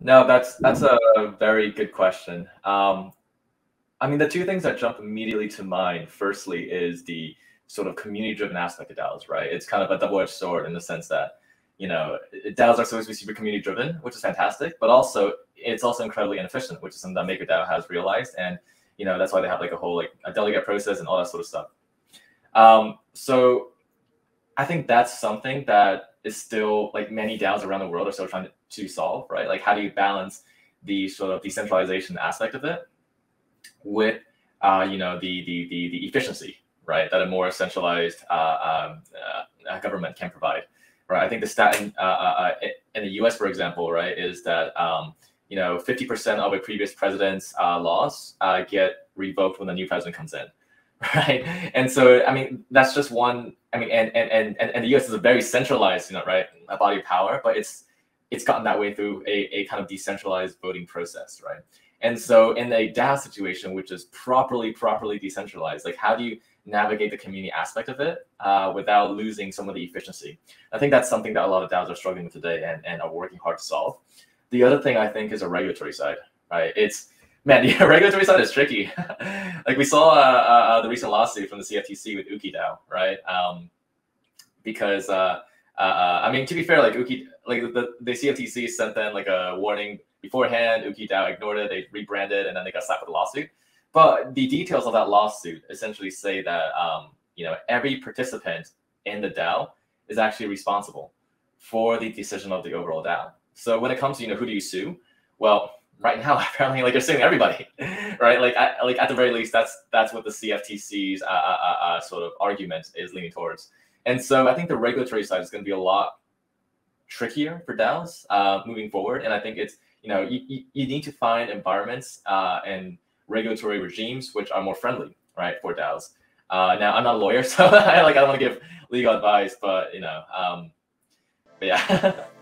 No, that's that's a very good question. Um, I mean, the two things that jump immediately to mind, firstly, is the sort of community-driven aspect of DAOs, right? It's kind of a double-edged sword in the sense that, you know, DAOs are supposed to be super community-driven, which is fantastic, but also it's also incredibly inefficient, which is something that MakerDAO has realized, and you know that's why they have like a whole like a delegate process and all that sort of stuff. Um, so I think that's something that is still like many DAOs around the world are still trying to, to solve, right? Like how do you balance the sort of decentralization aspect of it with uh, you know the, the the the efficiency, right? That a more centralized uh, um, uh, government can provide, right? I think the stat in, uh, uh, uh, in the U.S., for example, right, is that um, you know 50% of a previous president's laws get revoked when the new president comes in, right? And so, I mean, that's just one. I mean, and and and and the U.S. is a very centralized, you know, right, a body of power, but it's it's gotten that way through a, a kind of decentralized voting process, right? And so, in a DAO situation, which is properly properly decentralized, like how do you navigate the community aspect of it uh, without losing some of the efficiency? I think that's something that a lot of DAOs are struggling with today and, and are working hard to solve. The other thing I think is a regulatory side, right? It's man, the regulatory side is tricky. like we saw uh, uh, the recent lawsuit from the CFTC with OokiDAO, right? Um, because uh, uh, I mean, to be fair, like Ooki, like the, the CFTC sent them like a warning beforehand. OokiDAO ignored it. They rebranded, and then they got slapped with a lawsuit. But the details of that lawsuit essentially say that um, you know every participant in the DAO is actually responsible for the decision of the overall DAO. So when it comes to you know who do you sue, well, right now apparently like they're suing everybody right like I, like at the very least that's that's what the cftc's uh, uh, uh, uh, sort of argument is leaning towards and so i think the regulatory side is going to be a lot trickier for daos uh, moving forward. And i think it's you know you, you need to find environments uh, and regulatory regimes which are more friendly right for daos uh, now i'm not a lawyer so i like i don't want to give legal advice but you know um, but yeah